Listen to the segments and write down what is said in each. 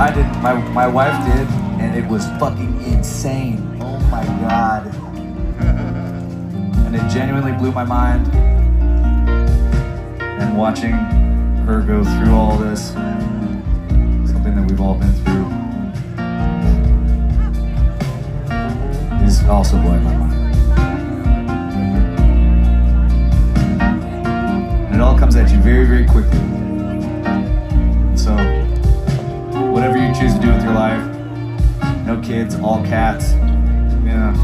I did. My my wife did, and it was fucking insane. Oh my god. And it genuinely blew my mind. And watching her go through all this, something that we've all been through, is also blowing my mind. And it all comes at you very, very quickly. Choose to do with your life, no kids, all cats, yeah.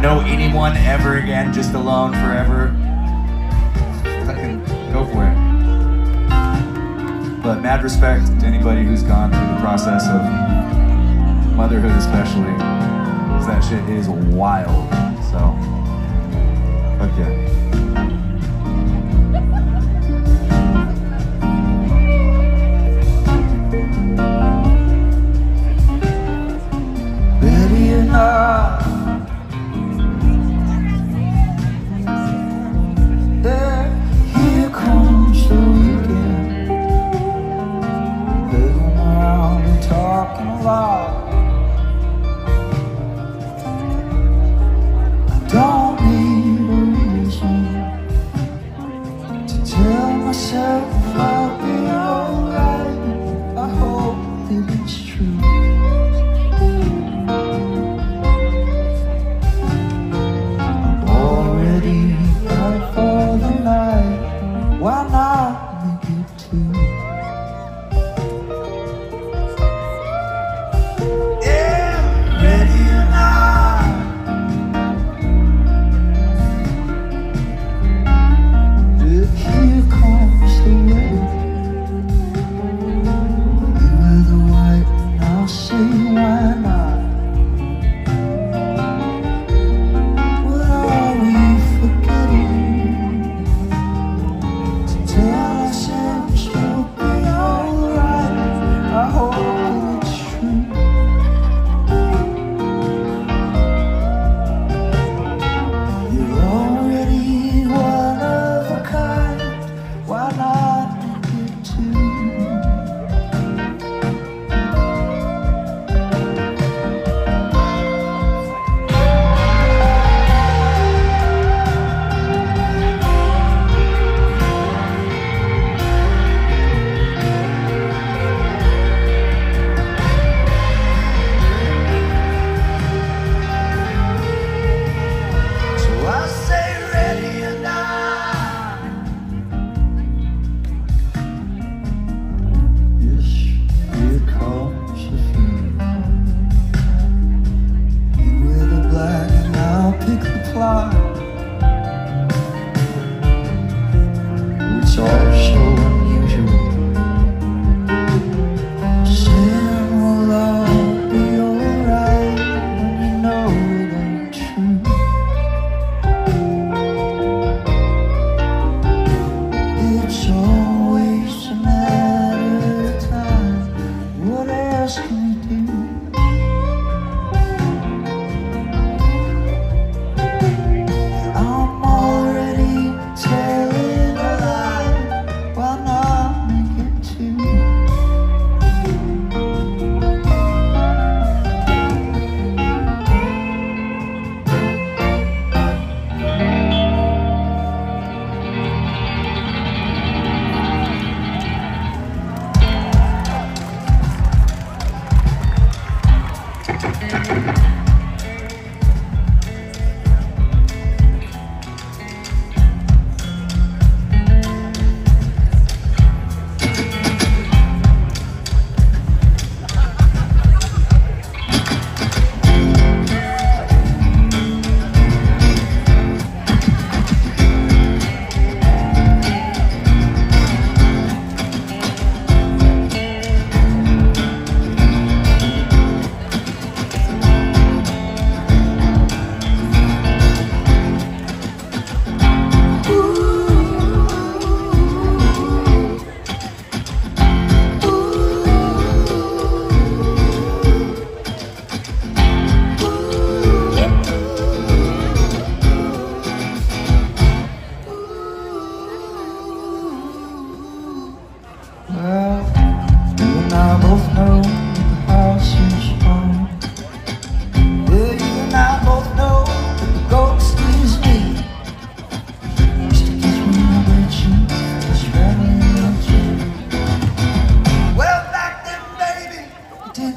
No anyone ever again, just alone forever. Fucking go for it. But mad respect to anybody who's gone through the process of motherhood, especially, because that shit is wild. So, fuck yeah.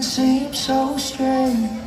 seems so strange.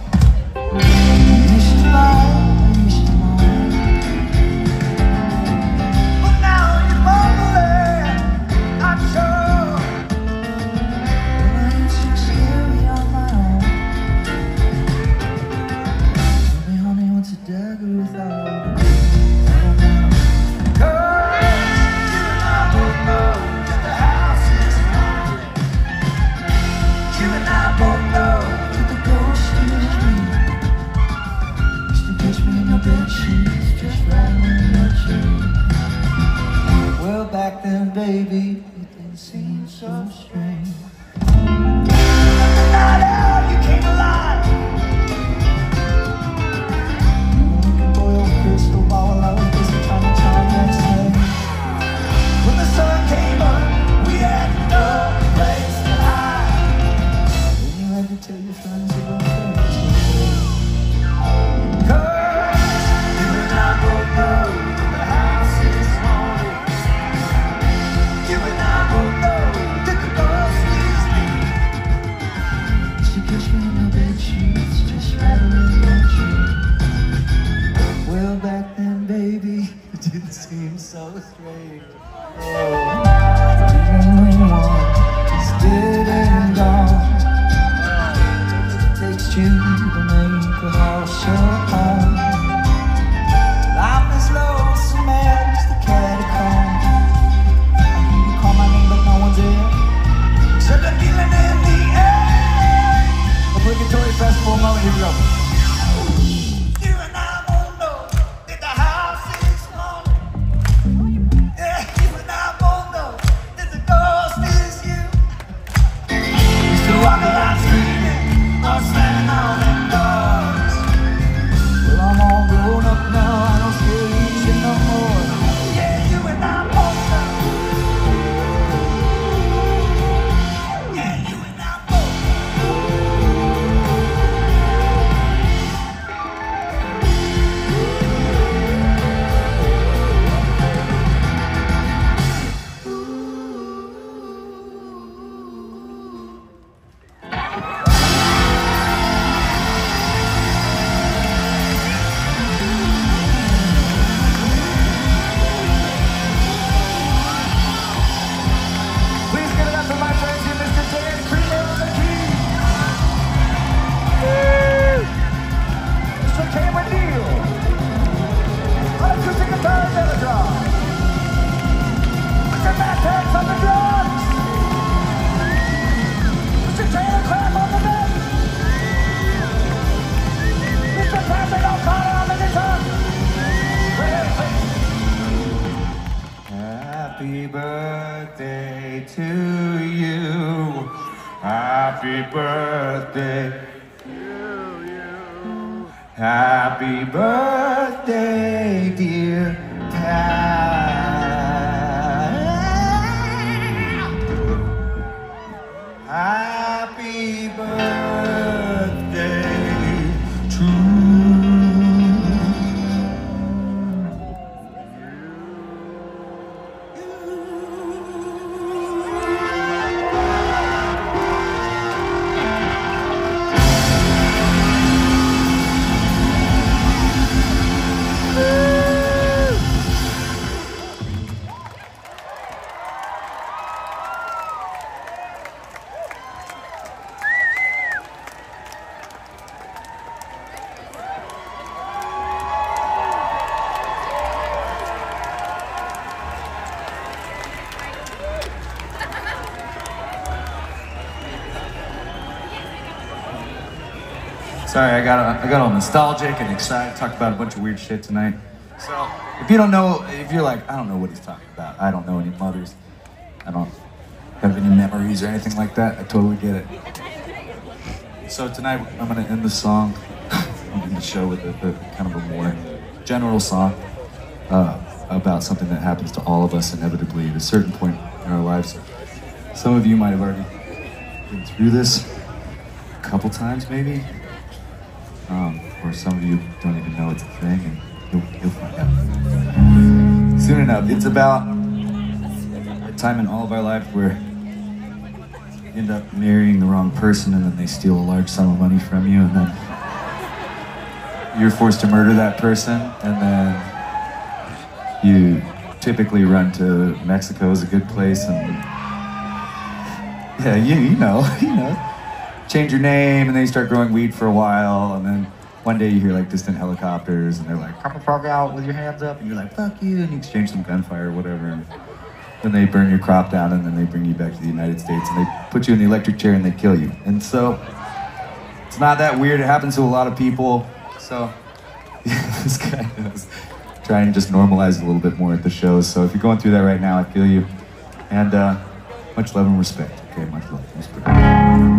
Happy birthday to you. Happy birthday to you. Happy birthday, dear Dad. Sorry, I got I got all nostalgic and excited. Talked about a bunch of weird shit tonight. So if you don't know, if you're like, I don't know what he's talking about. I don't know any mothers. I don't have any memories or anything like that. I totally get it. So tonight I'm gonna end the song, end the show with a, a kind of a more general song uh, about something that happens to all of us inevitably at a certain point in our lives. Some of you might have already been through this a couple times, maybe. Um, or some of you don't even know it's a thing, and you'll, you'll find out soon enough. It's about a time in all of our life where you end up marrying the wrong person, and then they steal a large sum of money from you, and then you're forced to murder that person, and then you typically run to Mexico is a good place, and yeah, you you know, you know, change your name, and then you start growing weed for a while, and then one day you hear like distant helicopters, and they're like, "Come the fuck out with your hands up," and you're like, "Fuck you," and you exchange some gunfire or whatever. And, then they burn your crop down, and then they bring you back to the United States, and they put you in the electric chair, and they kill you. And so, it's not that weird. It happens to a lot of people. So, this guy knows try and just normalize a little bit more at the shows. So if you're going through that right now, I feel you. And uh, much love and respect. Okay, much love and respect.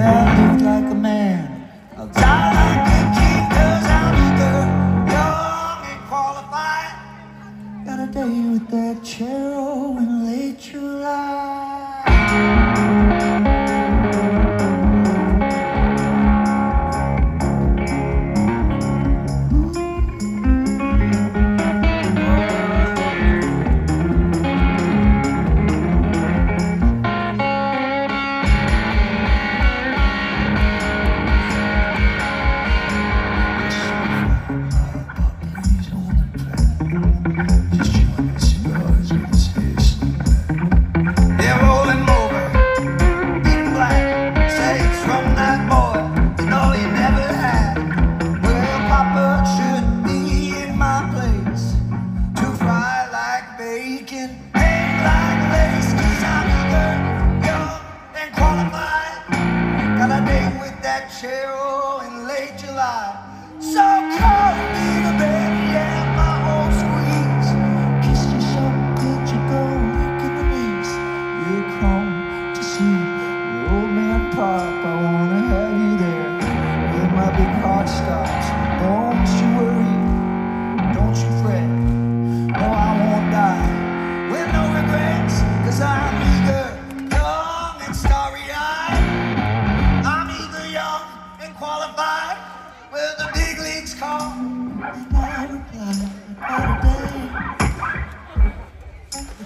Yeah,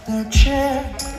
that chair.